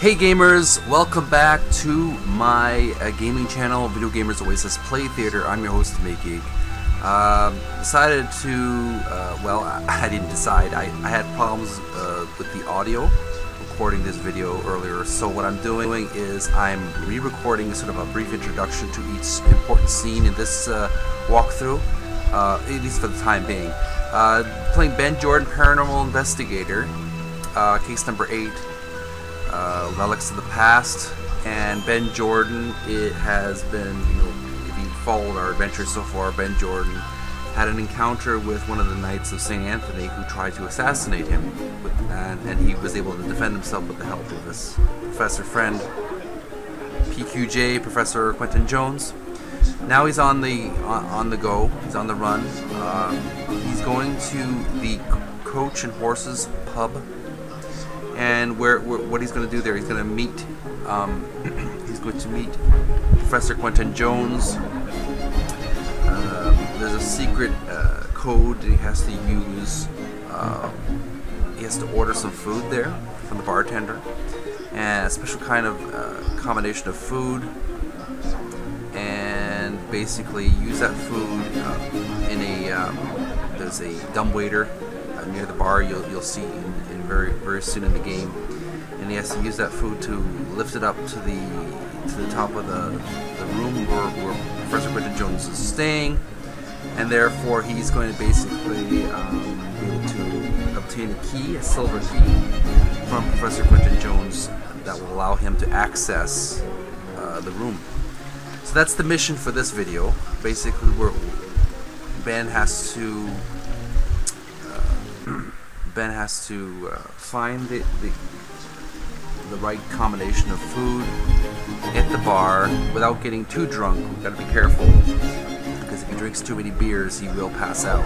Hey gamers, welcome back to my uh, gaming channel, Video Gamers Oasis Play Theater. I'm your host, Geek. Um, decided to, uh, well, I, I, didn't decide. I, I had problems uh, with the audio recording this video earlier, so what I'm doing is I'm re-recording sort of a brief introduction to each important scene in this uh, walkthrough, uh, at least for the time being. Uh, playing Ben Jordan, Paranormal Investigator, case number 8 uh, Relics of the Past, and Ben Jordan. It has been, you know, if you've followed our adventures so far, Ben Jordan had an encounter with one of the Knights of St. Anthony who tried to assassinate him, with, and, and he was able to defend himself with the help of his professor friend, PQJ, Professor Quentin Jones. Now he's on the on, the go. He's on the run. Uh, he's going to the Coach and Horses pub and where, where what he's going to do there, he's going to meet. Um, he's going to meet Professor Quentin Jones. Uh, there's a secret uh, code he has to use. Uh, he has to order some food there from the bartender, and a special kind of uh, combination of food, and basically use that food uh, in a. Um, there's a dumbwaiter uh, near the bar. You'll you'll see very very soon in the game, and he has to use that food to lift it up to the to the top of the, the room where, where Professor Quentin Jones is staying, and therefore he's going to basically um, be able to obtain a key, a silver key, from Professor Quentin Jones that will allow him to access uh, the room. So that's the mission for this video. Basically, where Ben has to Ben has to uh, find the, the, the right combination of food at the bar without getting too drunk. We've got to be careful because if he drinks too many beers, he will pass out.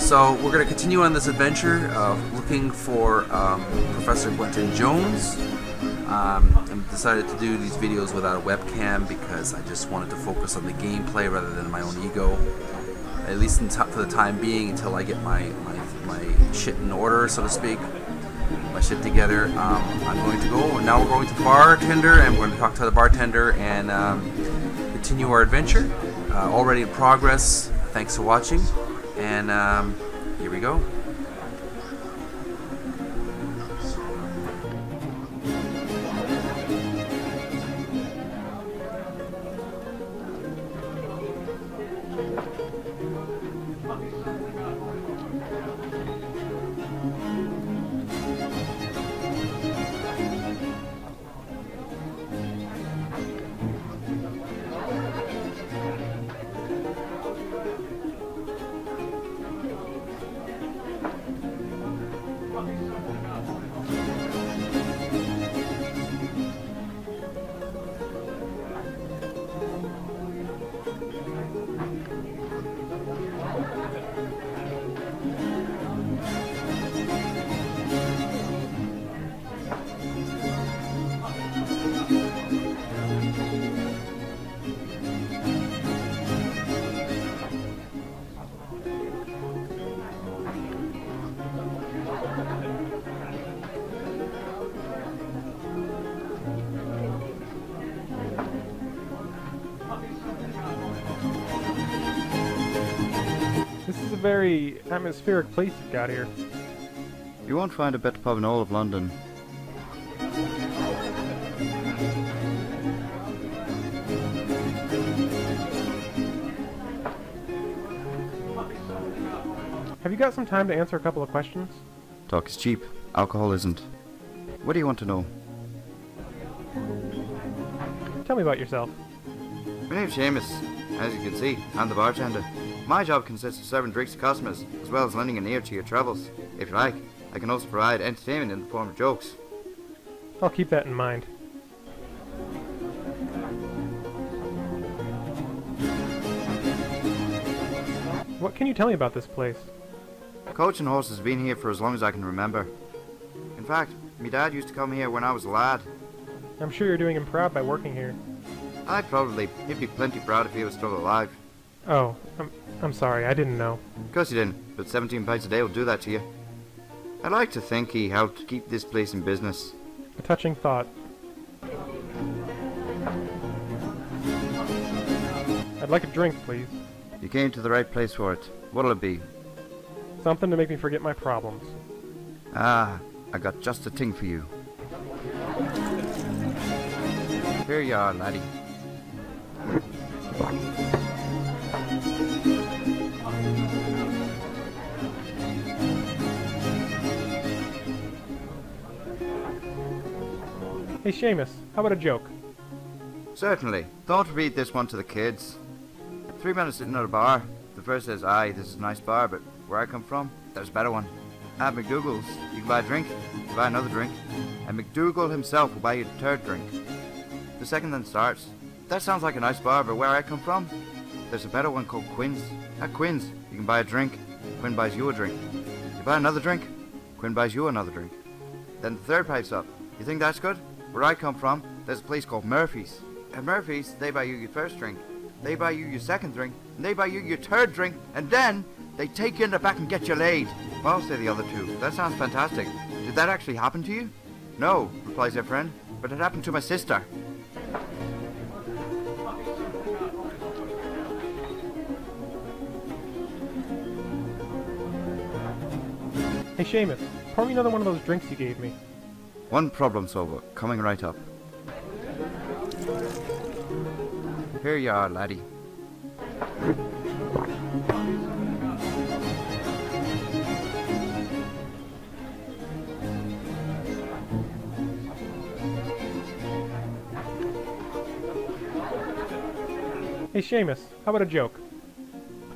So we're going to continue on this adventure of looking for um, Professor Quentin Jones. Um, I decided to do these videos without a webcam because I just wanted to focus on the gameplay rather than my own ego. At least for the time being, until I get my, my my shit in order, so to speak, my shit together. Um, I'm going to go. Now we're going to the bartender, and we're going to talk to the bartender and um, continue our adventure. Uh, already in progress. Thanks for watching, and um, here we go. a very atmospheric place you've got here. You won't find a better pub in all of London. Have you got some time to answer a couple of questions? Talk is cheap. Alcohol isn't. What do you want to know? Tell me about yourself. My name's Seamus. As you can see, I'm the bartender. My job consists of serving drinks to customers, as well as lending an ear to your troubles. If you like, I can also provide entertainment in the form of jokes. I'll keep that in mind. What can you tell me about this place? Coach and Horse has been here for as long as I can remember. In fact, my dad used to come here when I was a lad. I'm sure you're doing him proud by working here. I'd probably, he'd be plenty proud if he was still alive. Oh, I'm, I'm sorry, I didn't know. Of course you didn't, but 17 pints a day will do that to you. I'd like to think he helped keep this place in business. A touching thought. I'd like a drink, please. You came to the right place for it. What'll it be? Something to make me forget my problems. Ah, I got just the thing for you. Here you are, laddie. Hey, Seamus, how about a joke? Certainly. Don't read this one to the kids. Three men are sitting at a bar. The first says, Aye, this is a nice bar, but where I come from, there's a better one. At McDougal's, you can buy a drink, you buy another drink, and McDougal himself will buy you a third drink. The second then starts. That sounds like a nice bar, but where I come from, there's a better one called Quinn's. At Quinn's, you can buy a drink, Quinn buys you a drink. You buy another drink, Quinn buys you another drink. Then the third pipes up. You think that's good? Where I come from, there's a place called Murphy's. At Murphy's, they buy you your first drink, they buy you your second drink, and they buy you your third drink, and then they take you in the back and get you laid. Well, say the other two. That sounds fantastic. Did that actually happen to you? No, replies their friend, but it happened to my sister. Hey, Seamus, pour me another one of those drinks you gave me. One problem solver, coming right up. Here you are, laddie. Hey, Seamus, how about a joke?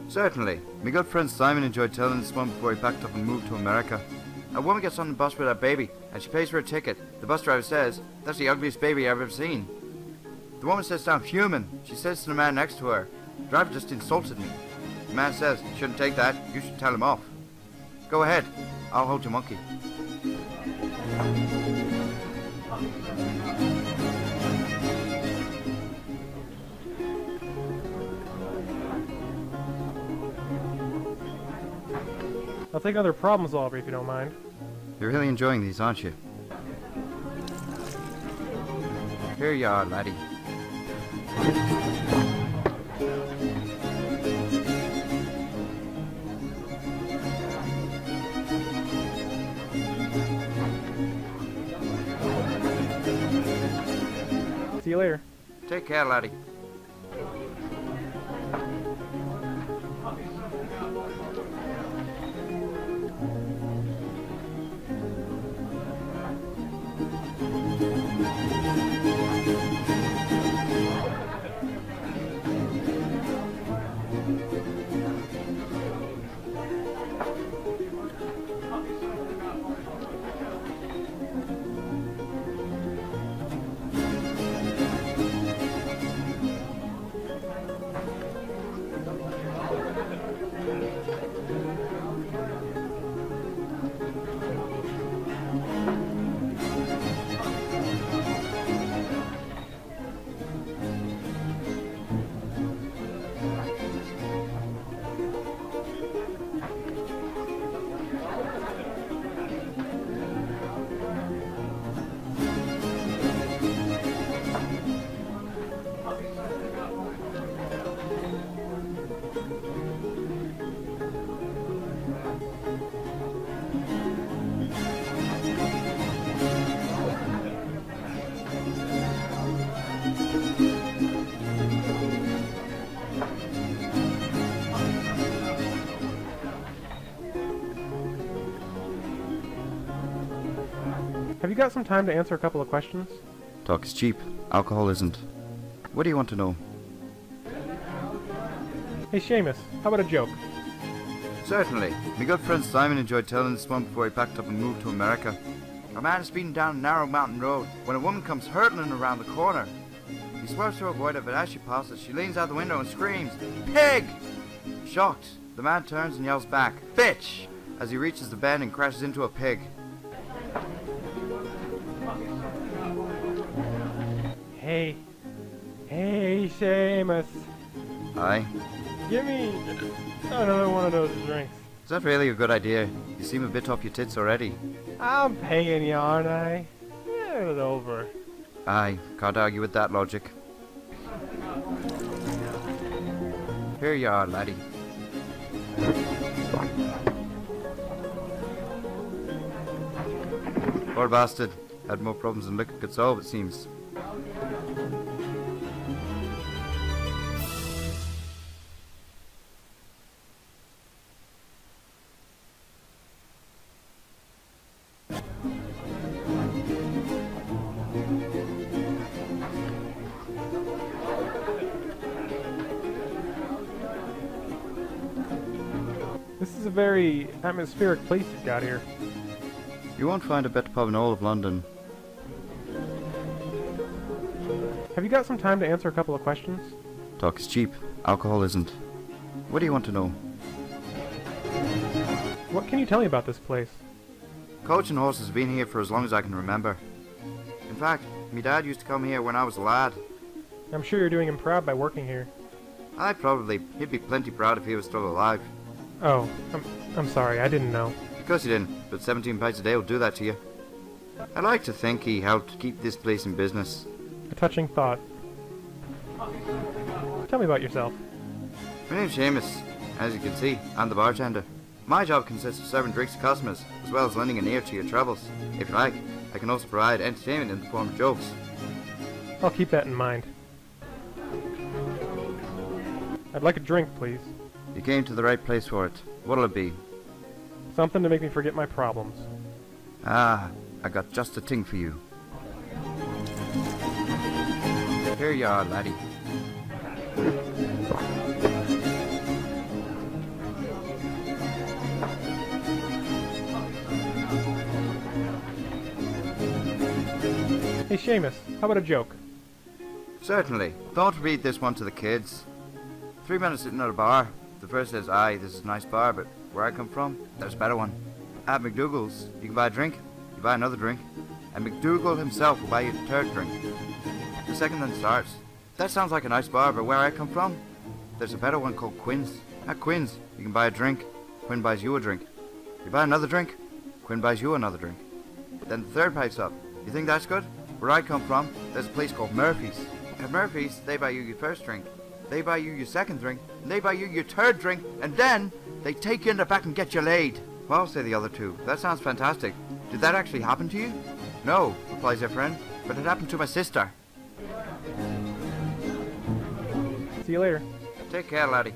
Certainly. My good friend Simon enjoyed telling this one before he packed up and moved to America. A woman gets on the bus with her baby, and she pays for a ticket. The bus driver says, That's the ugliest baby I've ever seen. The woman says, I'm human. She says to the man next to her, driver just insulted me. The man says, You shouldn't take that. You should tell him off. Go ahead. I'll hold your monkey. I'll take other problem solver if you don't mind. You're really enjoying these, aren't you? Here you are, laddie. See you later. Take care, laddie. Have you got some time to answer a couple of questions? Talk is cheap. Alcohol isn't. What do you want to know? Hey, Seamus, how about a joke? Certainly. My good friend Simon enjoyed telling this one before he packed up and moved to America. A man is speeding down a narrow mountain road when a woman comes hurtling around the corner. He swerves to avoid her, but as she passes, she leans out the window and screams, Pig! Shocked, the man turns and yells back, Bitch! as he reaches the bend and crashes into a pig. Hey. Hey, Seamus. Aye. Give me another one of those drinks. Is that really a good idea? You seem a bit off your tits already. I'm paying you, aren't I? Get it over. Aye, can't argue with that logic. Here you are, laddie. Poor bastard. Had more problems than liquor could solve, it seems. Very atmospheric place you've got here. You won't find a better pub in all of London. Have you got some time to answer a couple of questions? Talk is cheap. Alcohol isn't. What do you want to know? What can you tell me about this place? Coach and horses have been here for as long as I can remember. In fact, my dad used to come here when I was a lad. I'm sure you're doing him proud by working here. I probably, he'd be plenty proud if he was still alive. Oh, I'm, I'm sorry, I didn't know. Of course he didn't, but 17 pints a day will do that to you. I'd like to think he helped keep this place in business. A touching thought. Tell me about yourself. My name's Seamus. As you can see, I'm the bartender. My job consists of serving drinks to customers, as well as lending an ear to your troubles. If you like, I can also provide entertainment in the form of jokes. I'll keep that in mind. I'd like a drink, please. You came to the right place for it. What'll it be? Something to make me forget my problems. Ah, I got just a thing for you. Here you are, laddie. Hey, Seamus, how about a joke? Certainly. Don't read this one to the kids. Three minutes at a bar. The first says, Aye, this is a nice bar, but where I come from, there's a better one. At McDougal's, you can buy a drink, you buy another drink, and McDougal himself will buy you the third drink. The second then starts. That sounds like a nice bar, but where I come from, there's a better one called Quinn's. At Quinn's, you can buy a drink, Quinn buys you a drink. You buy another drink, Quinn buys you another drink. Then the third pipes up. You think that's good? Where I come from, there's a place called Murphy's. At Murphy's, they buy you your first drink, they buy you your second drink, and they buy you your third drink, and then they take you in the back and get you laid. Well, say the other two. That sounds fantastic. Did that actually happen to you? No, replies their friend, but it happened to my sister. See you later. Take care, laddie.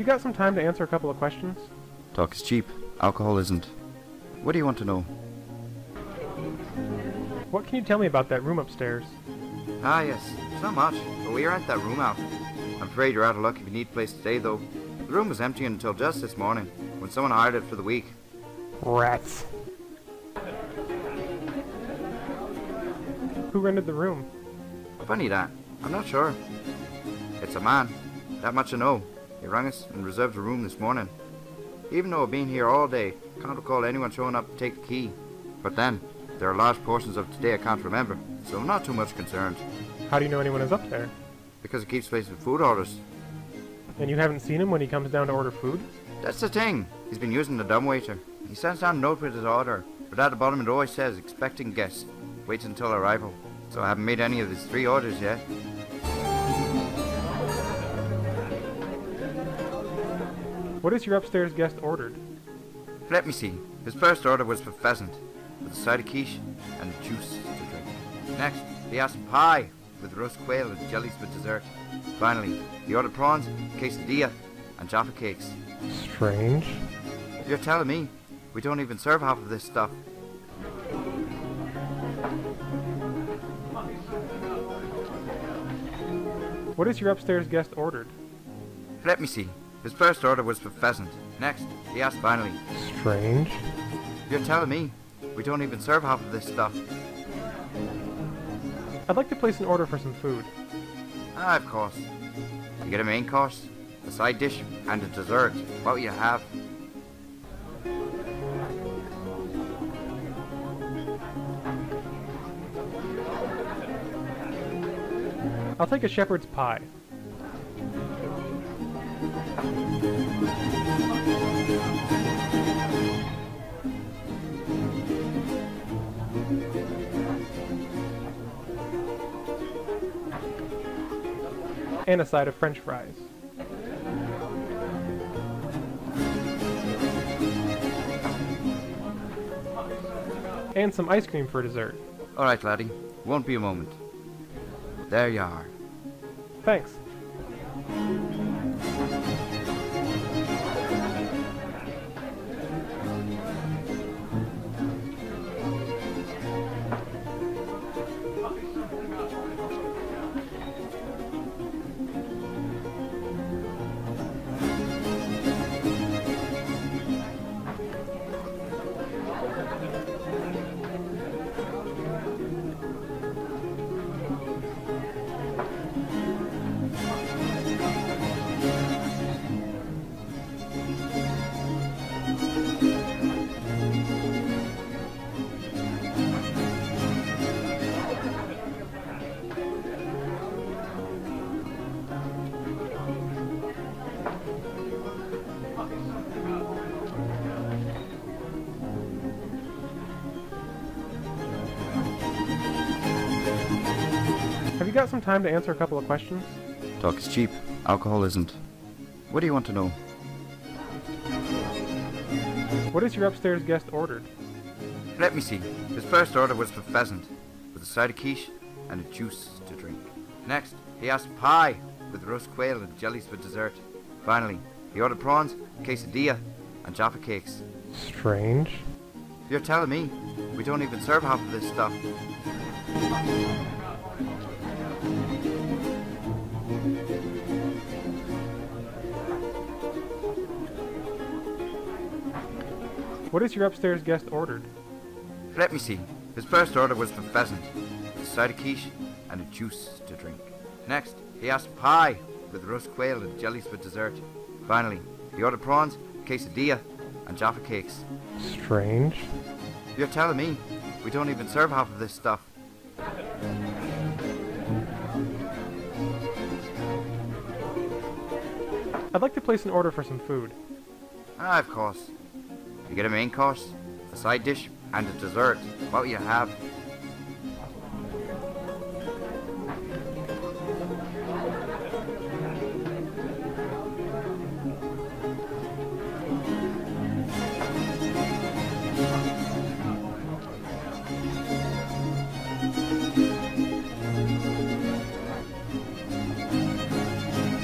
You got some time to answer a couple of questions? Talk is cheap. Alcohol isn't. What do you want to know? What can you tell me about that room upstairs? Ah, yes. It's not much, but we rent that room out. I'm afraid you're out of luck if you need a place to stay, though. The room was empty until just this morning, when someone hired it for the week. Rats. Who rented the room? Funny that. I'm not sure. It's a man. That much I know. He rang us and reserved a room this morning. Even though I've been here all day, I can't recall anyone showing up to take the key. But then, there are large portions of today I can't remember, so I'm not too much concerned. How do you know anyone is up there? Because he keeps placing food orders. And you haven't seen him when he comes down to order food? That's the thing. He's been using the dumbwaiter. He sends down a note with his order, but at the bottom it always says expecting guests. Waits until arrival. So I haven't made any of his three orders yet. What has your upstairs guest ordered? Let me see. His first order was for pheasant, with a side of quiche and juice to drink. Next, he asked pie, with roast quail and jellies for dessert. Finally, he ordered prawns, quesadilla, and jaffa cakes. Strange. You're telling me, we don't even serve half of this stuff. What is your upstairs guest ordered? Let me see. His first order was for pheasant. Next, he asked finally, Strange. you're telling me, we don't even serve half of this stuff. I'd like to place an order for some food. Ah, of course. You get a main course, a side dish, and a dessert. What will you have? I'll take a shepherd's pie. And a side of french fries. And some ice cream for dessert. Alright, laddie. Won't be a moment. There you are. Thanks. Got some time to answer a couple of questions? Talk is cheap. Alcohol isn't. What do you want to know? What has your upstairs guest ordered? Let me see. His first order was for pheasant, with a side of quiche and a juice to drink. Next, he asked pie, with roast quail and jellies for dessert. Finally, he ordered prawns, quesadilla, and jaffa cakes. Strange. You're telling me, we don't even serve half of this stuff. What has your upstairs guest ordered? Let me see. His first order was for pheasant, a side of quiche and a juice to drink. Next, he asked pie, with roast quail and jellies for dessert. Finally, he ordered prawns, quesadilla, and jaffa cakes. Strange. You're telling me, we don't even serve half of this stuff. I'd like to place an order for some food. Ah, of course. You get a main course, a side dish, and a dessert. What will you have?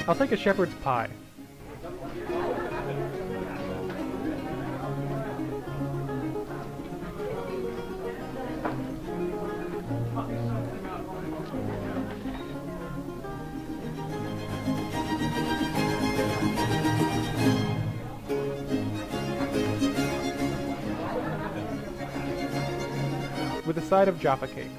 I'll take a shepherd's pie. A side of Jaffa cakes.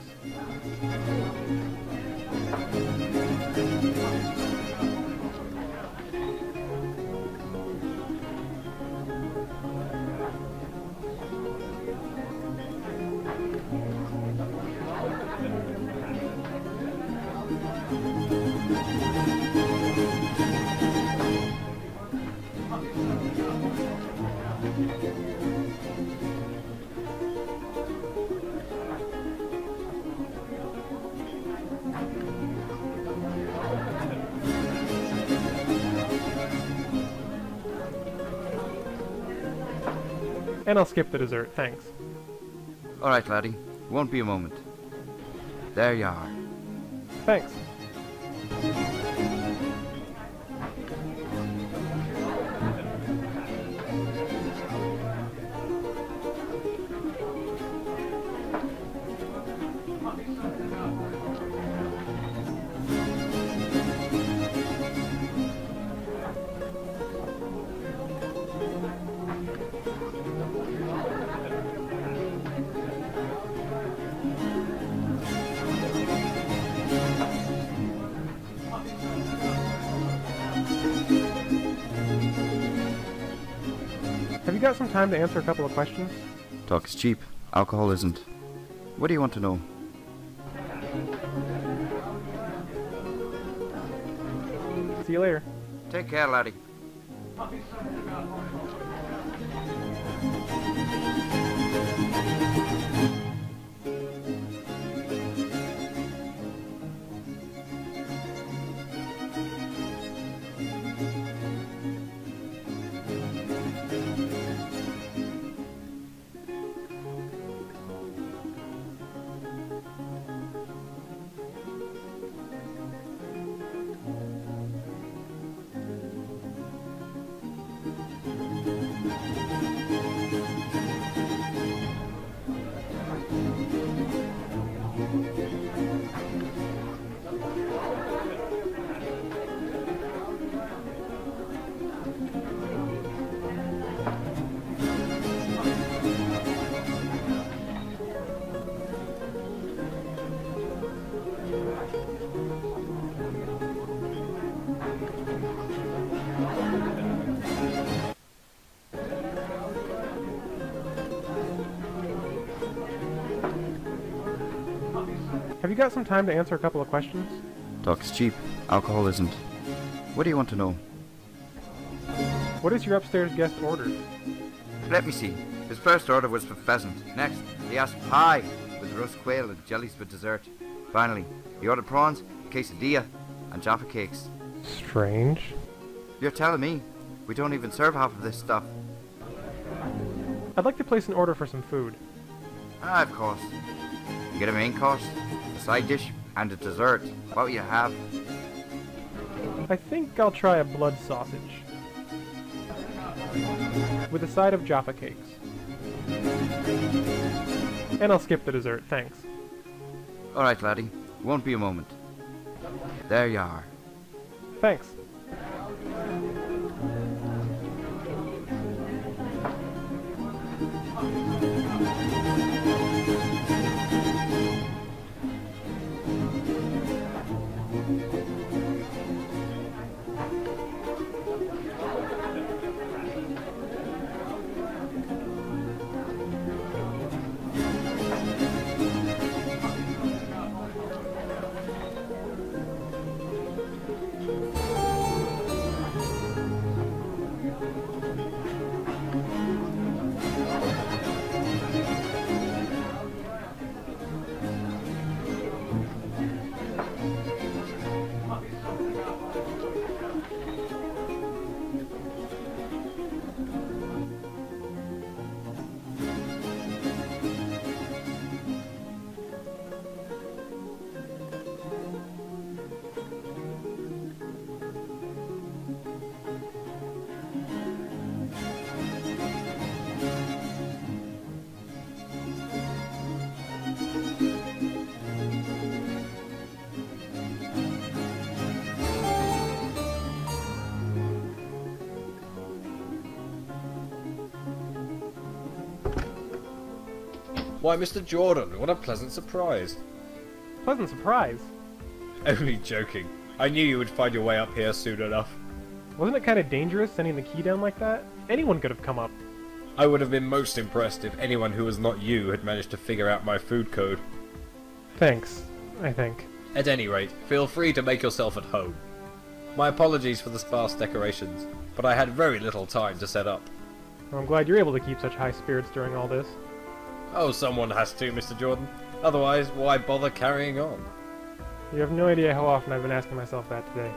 And I'll skip the dessert, thanks. Alright, laddie. Won't be a moment. There you are. Thanks. Time to answer a couple of questions? Talk is cheap. Alcohol isn't. What do you want to know? See you later. Take care, laddie. Got some time to answer a couple of questions? Talk is cheap. Alcohol isn't. What do you want to know? What is your upstairs guest ordered? Let me see. His first order was for pheasant. Next, he asked pie with roast quail and jellies for dessert. Finally, he ordered prawns, quesadilla, and jaffa cakes. Strange. You're telling me we don't even serve half of this stuff? I'd like to place an order for some food. Ah, of course. You get a main course, a side dish, and a dessert. What will you have? I think I'll try a blood sausage. With a side of Jaffa cakes. And I'll skip the dessert, thanks. Alright, laddie. Won't be a moment. There you are. Thanks. Why, Mr. Jordan, what a pleasant surprise. Pleasant surprise. Only joking. I knew you would find your way up here soon enough. Wasn't it kind of dangerous sending the key down like that? Anyone could have come up. I would have been most impressed if anyone who was not you had managed to figure out my food code. Thanks, I think. At any rate, feel free to make yourself at home. My apologies for the sparse decorations, but I had very little time to set up. Well, I'm glad you're able to keep such high spirits during all this. Oh, someone has to, Mr. Jordan. Otherwise, why bother carrying on? You have no idea how often I've been asking myself that today.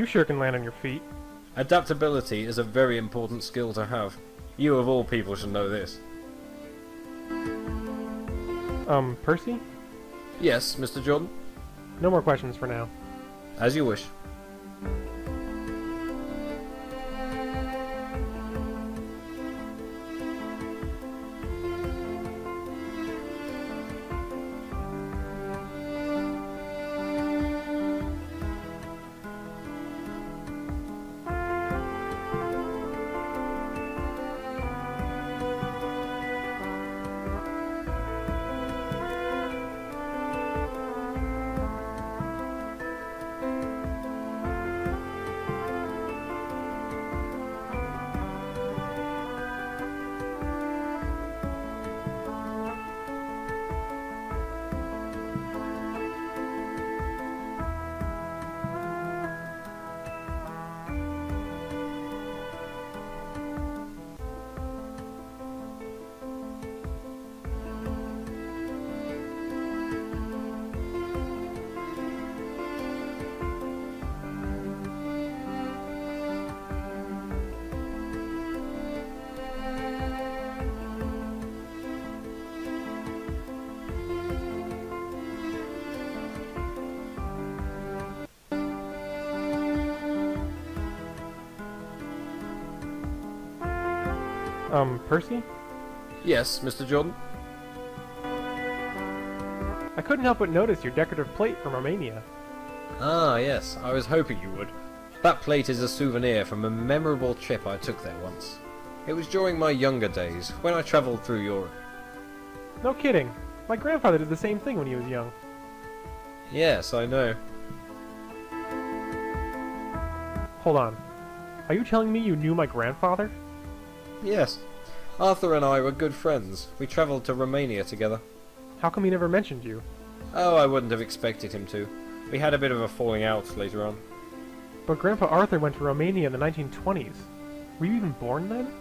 You sure can land on your feet. Adaptability is a very important skill to have. You of all people should know this. Um, Percy? Yes, Mr. Jordan? No more questions for now. As you wish. Um, Percy? Yes, Mr. Jordan? I couldn't help but notice your decorative plate from Romania. Ah, yes, I was hoping you would. That plate is a souvenir from a memorable trip I took there once. It was during my younger days, when I travelled through Europe. No kidding. My grandfather did the same thing when he was young. Yes, I know. Hold on. Are you telling me you knew my grandfather? Yes. Arthur and I were good friends. We travelled to Romania together. How come he never mentioned you? Oh, I wouldn't have expected him to. We had a bit of a falling out later on. But Grandpa Arthur went to Romania in the 1920s. Were you even born then?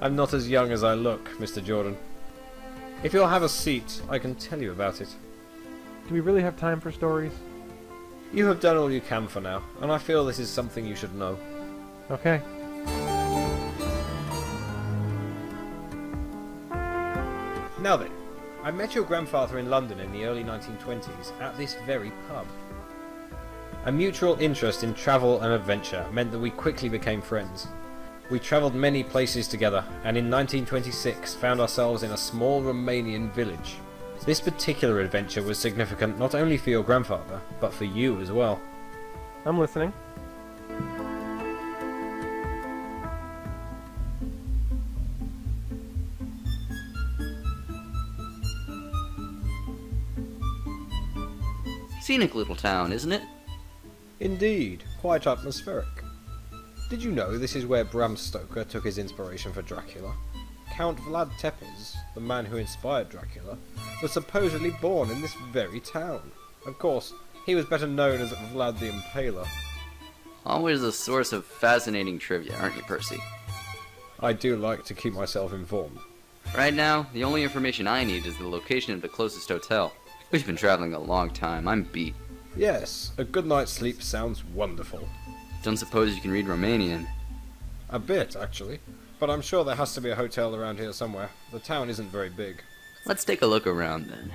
I'm not as young as I look, Mr. Jordan. If you'll have a seat, I can tell you about it. Do we really have time for stories? You have done all you can for now, and I feel this is something you should know. Okay. Now then, I met your grandfather in London in the early 1920s at this very pub. A mutual interest in travel and adventure meant that we quickly became friends. We travelled many places together, and in 1926 found ourselves in a small Romanian village. This particular adventure was significant not only for your grandfather, but for you as well. I'm listening. Scenic little town, isn't it? Indeed, quite atmospheric. Did you know this is where Bram Stoker took his inspiration for Dracula? Count Vlad Tepes, the man who inspired Dracula, was supposedly born in this very town. Of course, he was better known as Vlad the Impaler. Always a source of fascinating trivia, aren't you, Percy? I do like to keep myself informed. Right now, the only information I need is the location of the closest hotel. We've been traveling a long time. I'm beat. Yes, a good night's sleep sounds wonderful. Don't suppose you can read Romanian. A bit, actually. But I'm sure there has to be a hotel around here somewhere. The town isn't very big. Let's take a look around then.